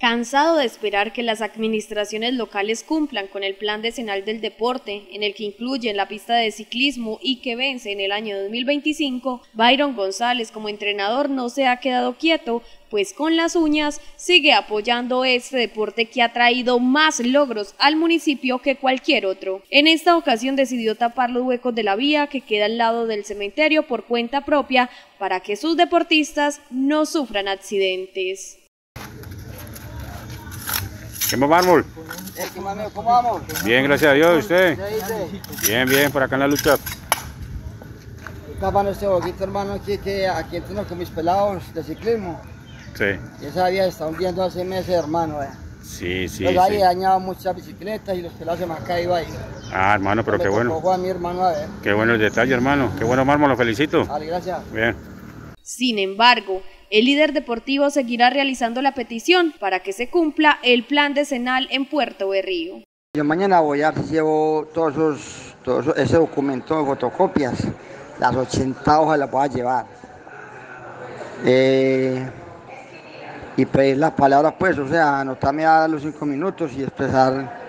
Cansado de esperar que las administraciones locales cumplan con el plan decenal del deporte, en el que incluyen la pista de ciclismo y que vence en el año 2025, Byron González como entrenador no se ha quedado quieto, pues con las uñas sigue apoyando este deporte que ha traído más logros al municipio que cualquier otro. En esta ocasión decidió tapar los huecos de la vía que queda al lado del cementerio por cuenta propia para que sus deportistas no sufran accidentes. ¿Qué más, mármol? ¿Cómo vamos? Bien, gracias a Dios. ¿Usted? Bien, bien, por acá en la lucha. Estaba en este boquito, hermano, aquí, que aquí entreno con mis pelados de ciclismo. Sí. Y esa vía está hundiendo hace meses, hermano. Eh. Sí, sí, Pues ahí sí. he dañado muchas bicicletas y los pelados se me han caído ahí. Ah, hermano, pero Me qué bueno. a mi hermano a ver. Qué bueno el detalle, hermano. Qué bueno, mármol, lo felicito. Vale, gracias. Bien. Sin embargo, el líder deportivo seguirá realizando la petición para que se cumpla el plan decenal en Puerto Berrío. Yo mañana voy a llevo todos esos, todo ese documento de fotocopias. Las 80 hojas las voy a llevar. Eh, y pedir las palabras, pues, o sea, anotarme a los cinco minutos y expresar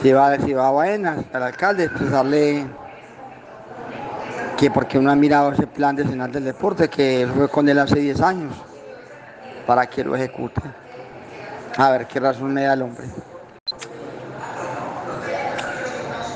si va, si va a Baenas, al alcalde, expresarle que porque uno ha mirado ese plan decenal del deporte, que fue con él hace 10 años, para que lo ejecute. A ver qué razón me da el hombre.